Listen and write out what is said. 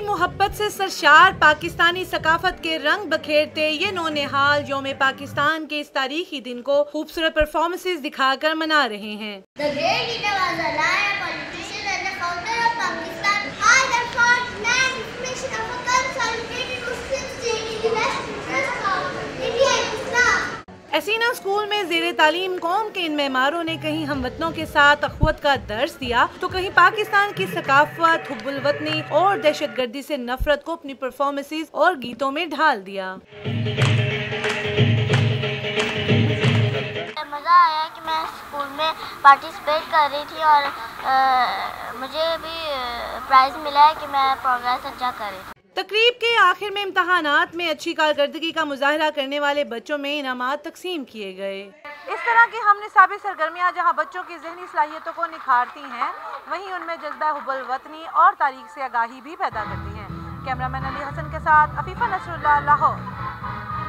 मोहब्बत से सरशार पाकिस्तानी सकाफत के रंग बखेरते ये नौनिहाल योम पाकिस्तान के इस तारीखी दिन को खूबसूरत परफॉर्मेंसेज दिखाकर मना रहे हैं। एसीना स्कूल में जेर तालीम कौम के इन मेहमारों ने कहीं हम वतनों के साथ अखवत का दर्ज दिया तो कहीं पाकिस्तान की सकाफत हुबुलवतनी और दहशत गर्दी से नफरत को अपनी परफॉर्मेंसेज और गीतों में ढाल दिया। मज़ा आया मैं स्कूल में पार्टिसिपेट कर रही थी और आ, मुझे भी प्राइज़ मिला है कि मैं प्रोग्रेस अच्छा कर रही थी। तकरीब के आखिर में इम्तहान में अच्छी कारकर्दगी का मुजाहरा करने वाले बच्चों में इनाम तकसीम किए गए। इस तरह की हमने साबित सरगर्मियाँ जहाँ बच्चों की जहनी सलाहियतों को निखारती हैं, वहीं उनमें जज्बा हुबल वतनी और तारीख से आगाही भी पैदा करती हैं। कैमरामैन अली हसन के साथ अफीफ़ा नसरुल्ला लाहौर।